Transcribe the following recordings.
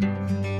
cover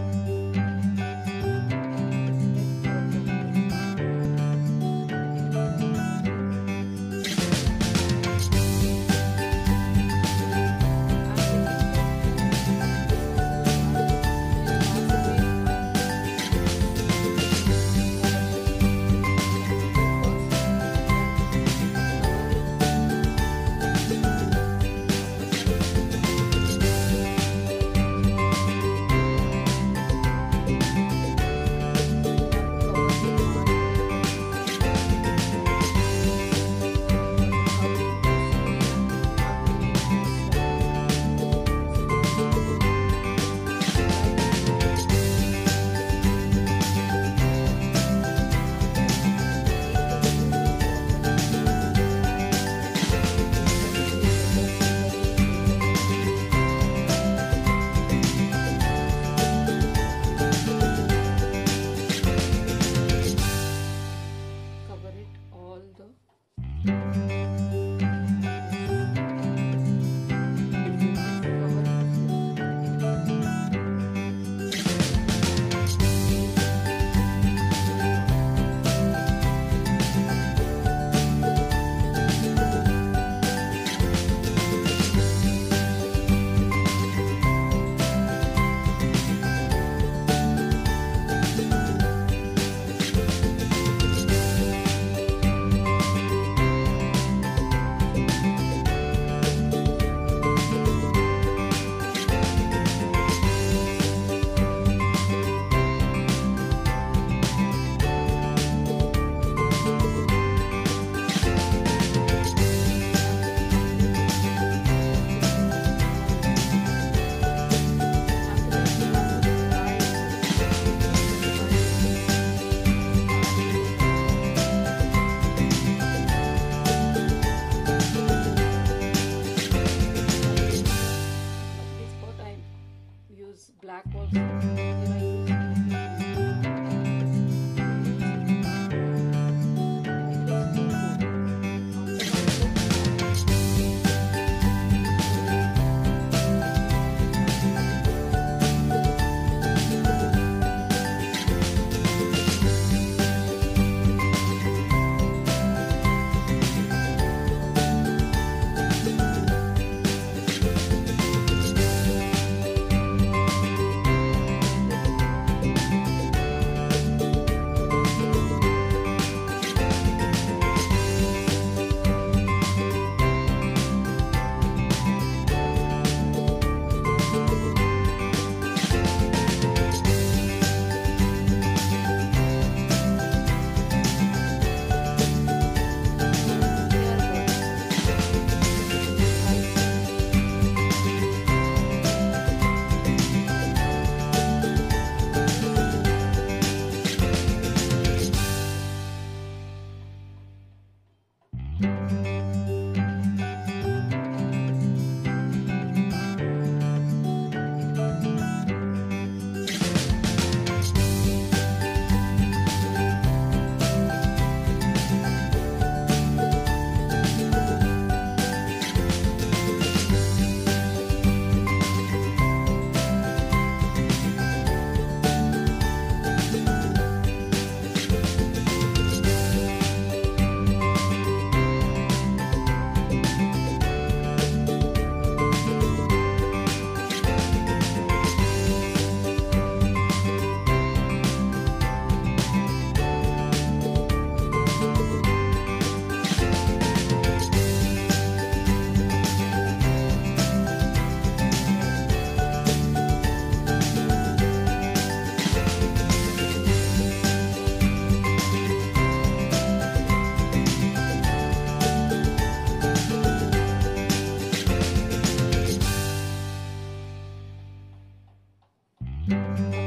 black Música